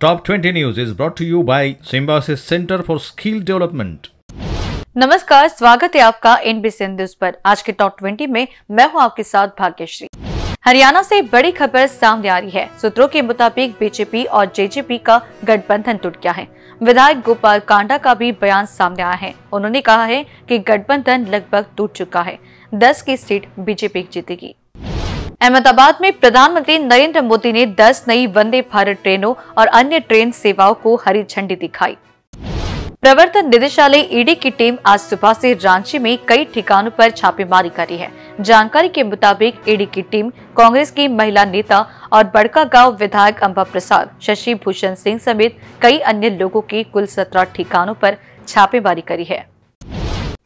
Top 20 News is brought to you by Symbiosis Center for Skill Development. नमस्कार, स्वागत है आपका एनबीसी न्यूज़ पर। आज के टॉप 20 में मैं हूँ आपके साथ भाग्यश्री। हरियाणा से बड़ी खबर सामने आ रही है। सूत्रों के मुताबिक बीजेपी और जेजेपी का गठबंधन टूट गया है। विधायक गोपाल कांडा का भी बयान सामने आया है। उन्होंने कहा है कि गठबंधन लगभग टूट चुका है। 10 की सीट बीजेपी जीतेगी। अहमदाबाद में प्रधानमंत्री नरेंद्र मोदी ने 10 नई वंदे भारत ट्रेनों और अन्य ट्रेन सेवाओं को हरी झंडी दिखाई। प्रवर्तन निदेशालय ईडी की टीम आज सुबह से रांची में कई ठिकानों पर छापेमारी करी है। जानकारी के मुताबिक ईडी की टीम कांग्रेस की महिला नेता और बड़का गाँव विधायक अंबा प्रसाद शशि भूषण सिंह समेत कई अन्य लोगों के कुल सत्रह ठिकानों पर छापेमारी करी है।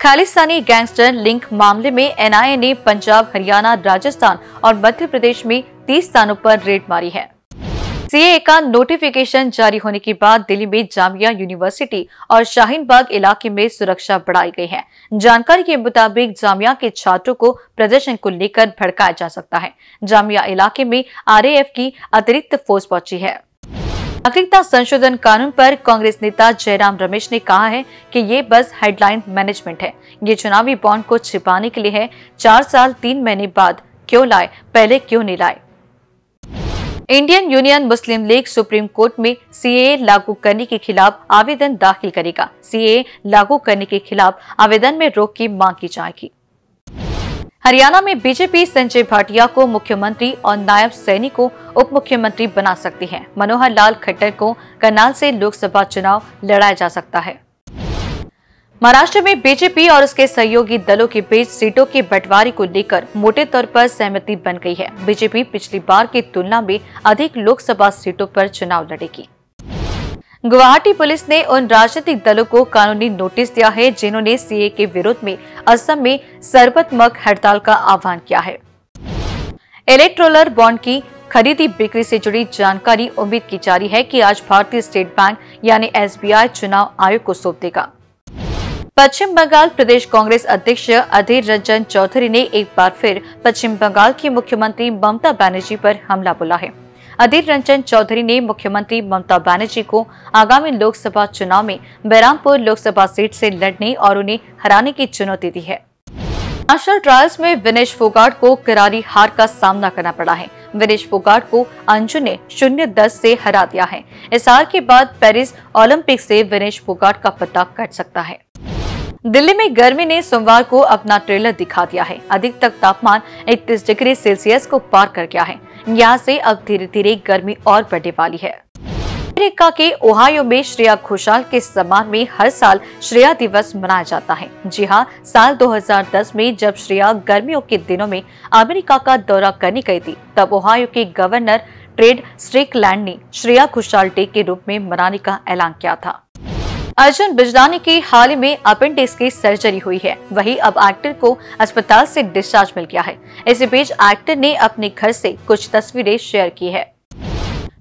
खालिस्तानी गैंगस्टर लिंक मामले में एनआईए ने पंजाब, हरियाणा, राजस्थान और मध्य प्रदेश में 30 स्थानों पर रेड मारी है। सीए का नोटिफिकेशन जारी होने के बाद दिल्ली में जामिया यूनिवर्सिटी और शाहीन बाग इलाके में सुरक्षा बढ़ाई गई है। जानकारी के मुताबिक जामिया के छात्रों को प्रदर्शन को लेकर भड़काया जा सकता है। जामिया इलाके में आरएएफ की अतिरिक्त फोर्स पहुँची है। नागरिकता संशोधन कानून पर कांग्रेस नेता जयराम रमेश ने कहा है कि ये बस हेडलाइन मैनेजमेंट है। ये चुनावी बॉन्ड को छिपाने के लिए है। चार साल, तीन महीने बाद क्यों लाए? पहले क्यों नहीं लाए? Indian Union Muslim League Supreme Court में सीए लागू करने के खिलाफ आवेदन दाखिल करेगा। सीए लागू करने के खिलाफ आवेदन में रोक की मांग की जाएगी। हरियाणा में बीजेपी संजय भाटिया को मुख्यमंत्री और नायब सैनी को उप मुख्यमंत्री बना सकती है। मनोहर लाल खट्टर को करनाल से लोकसभा चुनाव लड़ाया जा सकता है। महाराष्ट्र में बीजेपी और उसके सहयोगी दलों के बीच सीटों के बंटवारे को लेकर मोटे तौर पर सहमति बन गई है। बीजेपी पिछली बार की तुलना में अधिक लोकसभा सीटों पर चुनाव लड़ेगी। गुवाहाटी पुलिस ने उन राजनीतिक दलों को कानूनी नोटिस दिया है, जिन्होंने सीए के विरोध में असम में सर्वतमक हड़ताल का आह्वान किया है। इलेक्ट्रोलर बॉन्ड की खरीदी बिक्री से जुड़ी जानकारी उम्मीद की जा रही है कि आज भारतीय स्टेट बैंक, यानी एसबीआई चुनाव आयोग को सौंप देगा। पश्चिम बंगाल प्रदेश कांग्रेस अध्यक्ष अधीर रंजन चौधरी ने एक बार फिर पश्चिम बंगाल की मुख्यमंत्री ममता बनर्जी पर हमला बोला है। अधीर रंजन चौधरी ने मुख्यमंत्री ममता बनर्जी को आगामी लोकसभा चुनाव में बैरामपुर लोकसभा सीट से लड़ने और उन्हें हराने की चुनौती दी है। नेशनल ट्रायल्स में विनेश फोगाट को करारी हार का सामना करना पड़ा है। विनेश फोगाट को अंजू ने शून्य दस से हरा दिया है। इस हार के बाद पेरिस ओलंपिक से विनेश फोगाट का पता कट सकता है। दिल्ली में गर्मी ने सोमवार को अपना ट्रेलर दिखा दिया है। अधिकतम तापमान 31 डिग्री सेल्सियस को पार कर गया है। यहाँ से अब धीरे धीरे गर्मी और बढ़ने वाली है। अमेरिका के ओहायो में श्रेया घोषाल के सम्मान में हर साल श्रेया दिवस मनाया जाता है। जी हाँ साल 2010 में जब श्रेया गर्मियों के दिनों में अमेरिका का दौरा करने गई थी, तब ओहायो के गवर्नर ट्रेड स्ट्रिकलैंड ने श्रेया घोषाल डे के रूप में मनाने का ऐलान किया था। अर्जुन बिजलानी की हाल ही में अपेंडिक्स की सर्जरी हुई है। वहीं अब एक्टर को अस्पताल से डिस्चार्ज मिल गया है। इसी बीच एक्टर ने अपने घर से कुछ तस्वीरें शेयर की है।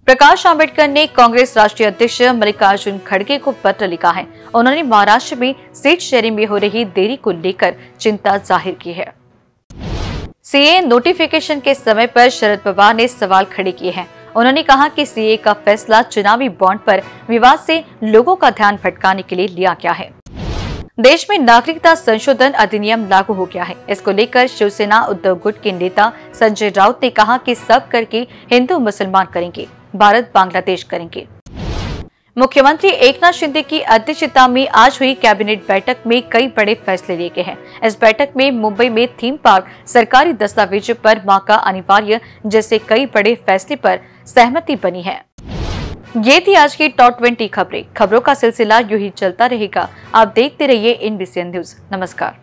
प्रकाश आम्बेडकर ने कांग्रेस राष्ट्रीय अध्यक्ष मल्लिकार्जुन खड़गे को पत्र लिखा है। उन्होंने महाराष्ट्र में सीट शेयरिंग में हो रही देरी को लेकर चिंता ज़ाहिर की है। सीए नोटिफिकेशन के समय पर शरद पवार ने सवाल खड़े किए हैं। उन्होंने कहा कि सीए का फैसला चुनावी बॉन्ड पर विवाद से लोगों का ध्यान भटकाने के लिए लिया गया है। देश में नागरिकता संशोधन अधिनियम लागू हो गया है। इसको लेकर शिवसेना उद्धव गुट के नेता संजय राउत ने कहा कि सब करके हिंदू मुसलमान करेंगे, भारत बांग्लादेश करेंगे। मुख्यमंत्री एकनाथ शिंदे की अध्यक्षता में आज हुई कैबिनेट बैठक में कई बड़े फैसले लिए गए हैं। इस बैठक में मुंबई में थीम पार्क, सरकारी दस्तावेजों पर माँ का अनिवार्य, जैसे कई बड़े फैसले पर सहमति बनी है। ये थी आज की टॉप ट्वेंटी खबरें। खबरों का सिलसिला यूँ ही चलता रहेगा। आप देखते रहिए इन न्यूज़। नमस्कार।